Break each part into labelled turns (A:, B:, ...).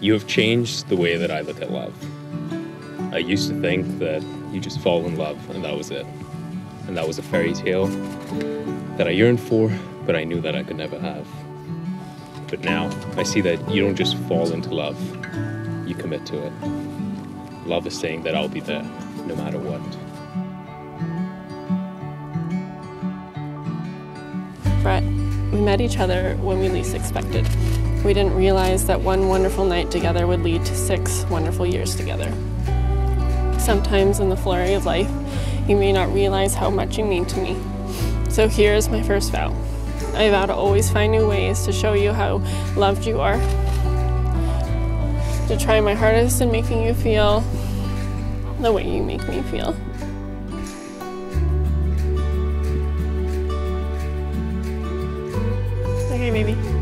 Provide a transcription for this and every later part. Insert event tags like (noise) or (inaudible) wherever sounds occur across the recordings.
A: You have changed the way that I look at love. I used to think that you just fall in love and that was it. And that was a fairy tale that I yearned for, but I knew that I could never have. But now I see that you don't just fall into love, you commit to it. Love is saying that I'll be there no matter what.
B: Brett, we met each other when we least expected. We didn't realize that one wonderful night together would lead to six wonderful years together. Sometimes in the flurry of life, you may not realize how much you mean to me. So here is my first vow. I vow to always find new ways to show you how loved you are, to try my hardest in making you feel the way you make me feel. Okay, baby.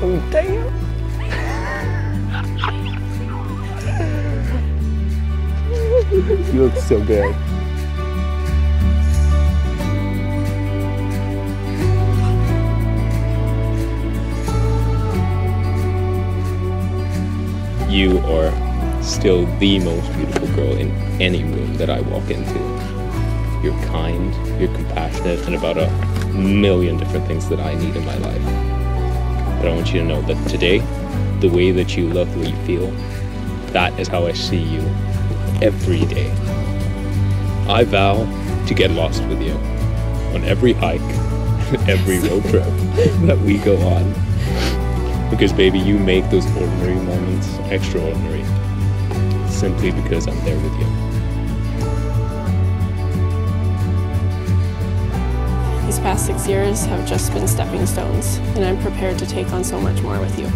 A: Oh, damn. (laughs) you look so good. You are still the most beautiful girl in any room that I walk into. You're kind, you're compassionate, and about a million different things that I need in my life. But I want you to know that today, the way that you love the way you feel, that is how I see you every day. I vow to get lost with you on every hike, (laughs) every road trip (laughs) that we go on. Because, baby, you make those ordinary moments extraordinary simply because I'm there with you.
B: Past six years have just been stepping stones, and I'm prepared to take on so much more with you.